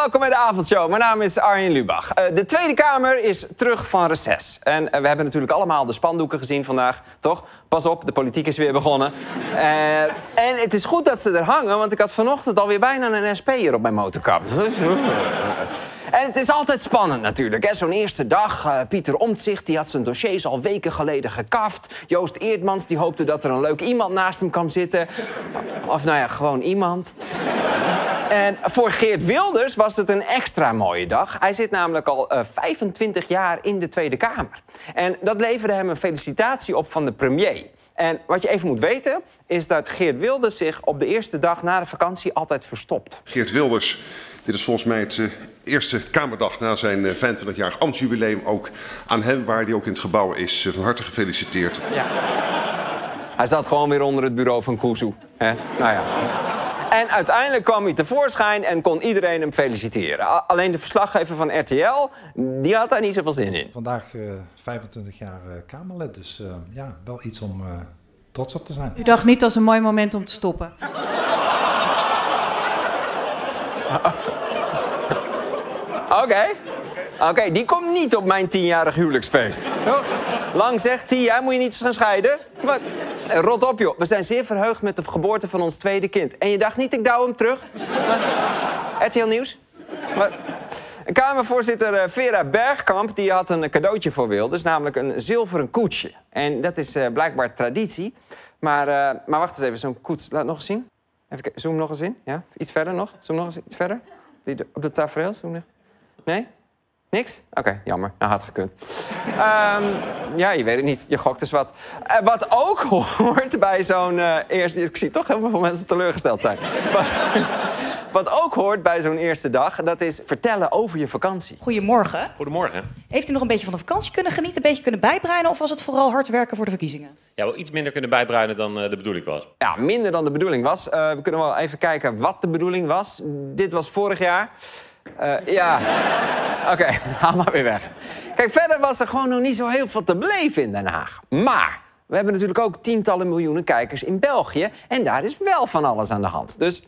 welkom bij de avondshow. Mijn naam is Arjen Lubach. Uh, de Tweede Kamer is terug van reces. En uh, we hebben natuurlijk allemaal de spandoeken gezien vandaag, toch? Pas op, de politiek is weer begonnen. Uh, en het is goed dat ze er hangen, want ik had vanochtend alweer bijna een SP'er op mijn motorkap. En het is altijd spannend natuurlijk. Zo'n eerste dag. Pieter Omtzigt die had zijn dossiers al weken geleden gekaft. Joost Eerdmans die hoopte dat er een leuk iemand naast hem kwam zitten. Of nou ja, gewoon iemand. En voor Geert Wilders was het een extra mooie dag. Hij zit namelijk al uh, eh, 25 jaar in de Tweede Kamer. En dat leverde hem een felicitatie op van de premier. En wat je even moet weten, is dat Geert Wilders zich op de eerste dag na de vakantie altijd verstopt. Geert Wilders, dit is volgens mij het uh, eerste Kamerdag na zijn uh, 25-jarig ambtsjubileum. Ook aan hem, waar hij ook in het gebouw is, van harte gefeliciteerd. Ja. Hij zat gewoon weer onder het bureau van Kuzu. Hè? Nou ja. En uiteindelijk kwam hij tevoorschijn en kon iedereen hem feliciteren. Alleen de verslaggever van RTL, die had daar niet zoveel zin in. Vandaag uh, 25 jaar uh, Kamerlid, dus uh, ja, wel iets om uh, trots op te zijn. U dacht niet als een mooi moment om te stoppen? Oké. Okay. Oké, okay, die komt niet op mijn tienjarig huwelijksfeest. Lang zegt, Tia, moet je niet eens gaan scheiden? Wat? Rot op, joh. We zijn zeer verheugd met de geboorte van ons tweede kind. En je dacht niet, ik douw hem terug? RTL Nieuws? Wat? Kamervoorzitter eh, Vera Bergkamp die had een cadeautje voor Wilders, namelijk een zilveren koetsje. En dat is uh, blijkbaar traditie. Maar, maar wacht eens even, zo'n koets. Laat nog eens zien. Even zoom nog eens in. Ja? Iets verder nog. Zoom nog eens iets verder. Die, op de tafereel. Nee? Niks? Oké, okay, jammer. Nou, had gekund. Um, ja, je weet het niet. Je gokt dus wat. Uh, wat ook hoort bij zo'n uh, eerste... Ik zie toch helemaal veel mensen teleurgesteld zijn. wat, wat ook hoort bij zo'n eerste dag, dat is vertellen over je vakantie. Goedemorgen. Goedemorgen. Heeft u nog een beetje van de vakantie kunnen genieten, een beetje kunnen bijbruinen... of was het vooral hard werken voor de verkiezingen? Ja, wel iets minder kunnen bijbruinen dan uh, de bedoeling was. Ja, minder dan de bedoeling was. we kunnen wel even kijken wat de bedoeling was. Dit was vorig jaar. Uh, ja, oké, okay, haal maar weer weg. Kijk, verder was er gewoon nog niet zo heel veel te beleven in Den Haag. Maar we hebben natuurlijk ook tientallen miljoenen kijkers in België... en daar is wel van alles aan de hand. Dus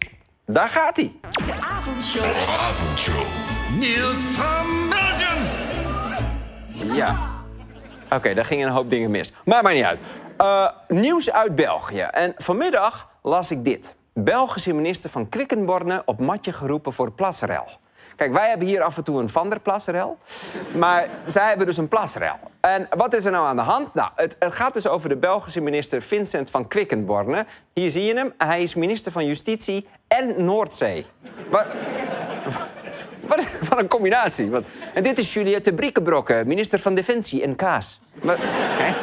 daar gaat hij. De avondshow. De avondshow. Nieuws van Belgium. Ja. Oké, okay, daar gingen een hoop dingen mis. Maar maar niet uit. Uh, nieuws uit België. En vanmiddag las ik dit. Belgische minister van Quickenborne op matje geroepen voor plasrel. Kijk, wij hebben hier af en toe een Van der Plasrel. Maar zij hebben dus een plasrel. En wat is er nou aan de hand? Nou, het, het, gaat dus over de Belgische minister Vincent van Quickenborne. Hier zie je hem. Hij is minister van Justitie en Noordzee. Wat, wat, een combinatie. En dit is Juliette Briekenbrokke, minister van Defensie en Kaas. Wat, nou,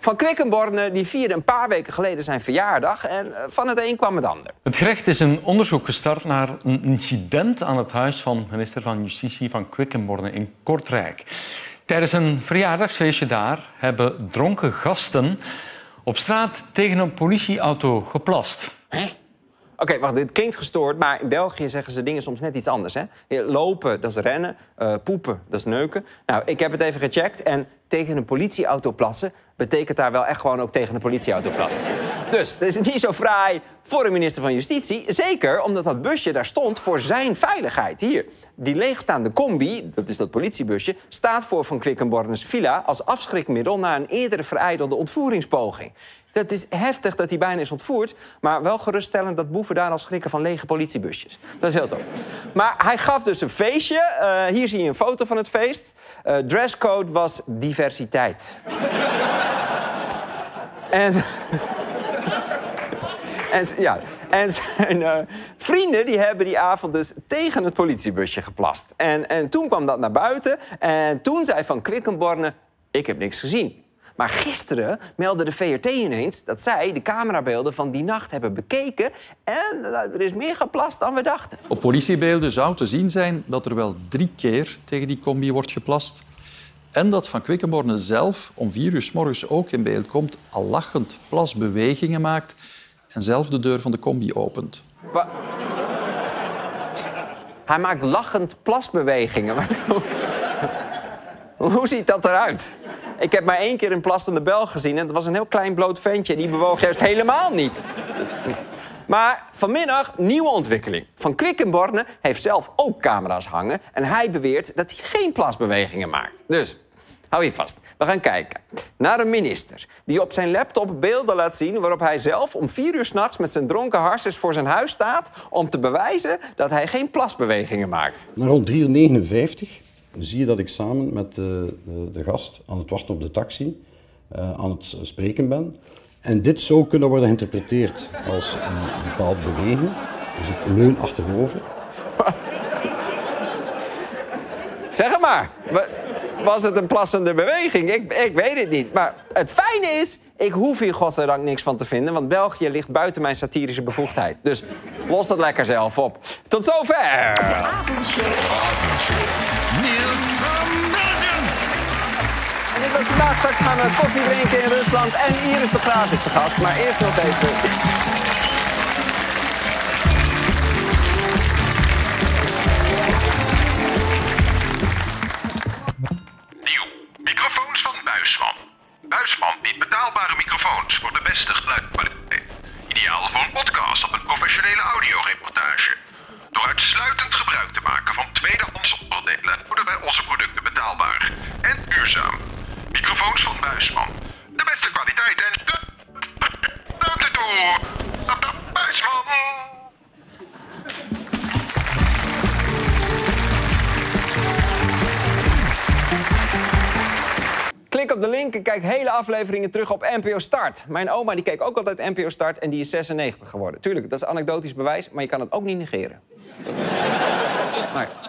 van Quickenborne die vierde een paar weken geleden zijn verjaardag. En eh, van het een kwam het ander. Het gerecht is een onderzoek gestart naar een incident aan het huis van minister van Justitie van Quickenborne in Kortrijk. Tijdens een verjaardagsfeestje daar hebben dronken gasten op straat tegen een politieauto geplast. Hè? Oké, okay, wacht, dit klinkt gestoord, maar in België zeggen ze dingen soms net iets anders. Hè? Lopen, dat is rennen. Uh, poepen, dat is neuken. Nou, ik heb het even gecheckt en tegen een politieauto plassen... betekent daar wel echt gewoon ook tegen een politieauto plassen. Dus dat is niet zo fraai voor een minister van Justitie. Zeker omdat dat busje daar stond voor zijn veiligheid. Hier, die leegstaande combi, dat is dat politiebusje... staat voor Van Quickenbornes villa als afschrikmiddel... na een eerdere vereidelde ontvoeringspoging. Het is heftig dat hij bijna is ontvoerd, maar wel geruststellend dat boeven daar al schrikken van lege politiebusjes. Dat is heel tof. Maar hij gaf dus een feestje. Uh, hier zie je een foto van het feest. Uh, dresscode was diversiteit. en. En, ja, en zijn uh, vrienden die hebben die avond dus tegen het politiebusje geplast. En, en toen kwam dat naar buiten. En toen zei Van Quickenborne... ik heb niks gezien. Maar gisteren meldde de VRT ineens dat zij de camerabeelden van die nacht hebben bekeken. En er is meer geplast dan we dachten. Op politiebeelden zou te zien zijn dat er wel drie keer tegen die combi wordt geplast. En dat Van Quickenborne zelf om vier uur s morgens ook in beeld komt, al lachend plasbewegingen maakt en zelf de deur van de combi opent. Hij maakt lachend plasbewegingen. Hoe ziet dat eruit? Ik heb maar één keer een plastende bel gezien en dat was een heel klein bloot ventje. En die bewoog juist helemaal niet. Maar vanmiddag nieuwe ontwikkeling. Van Quickenborne heeft zelf ook camera's hangen... en hij beweert dat hij geen plasbewegingen maakt. Dus, hou je vast. We gaan kijken naar een minister... die op zijn laptop beelden laat zien... waarop hij zelf om vier uur s'nachts met zijn dronken harsers voor zijn huis staat... om te bewijzen dat hij geen plasbewegingen maakt. Maar rond 3 uur 59 zie je dat ik samen met de, de, de gast aan het wachten op de taxi eh, aan het spreken ben. En dit zou kunnen worden geïnterpreteerd als een bepaalde beweging. Dus ik leun achterover. Zeg het maar. Wa- Was het een plassende beweging? Ik, ik weet het niet. Maar het fijne is, ik hoef hier godzijdank niks van te vinden... want België ligt buiten mijn satirische bevoegdheid. Dus los dat lekker zelf op. Tot zover! Avondshow. News from Belgium. En dit was vandaag. Straks gaan we koffie drinken in Rusland. En Iris de Graaf is de gast. Maar eerst nog even... 60. Ideaal voor een podcast of een professionele audioreportage. Door uitsluitend gebruik te maken van tweedehands onderdelen worden wij onze producten betaalbaar en duurzaam. Microfoons van Buisman. Klik op de link en kijk hele afleveringen terug op NPO Start. Mijn oma die keek ook altijd NPO Start en die is 96 geworden. Tuurlijk, dat is anekdotisch bewijs, maar je kan het ook niet negeren. Maar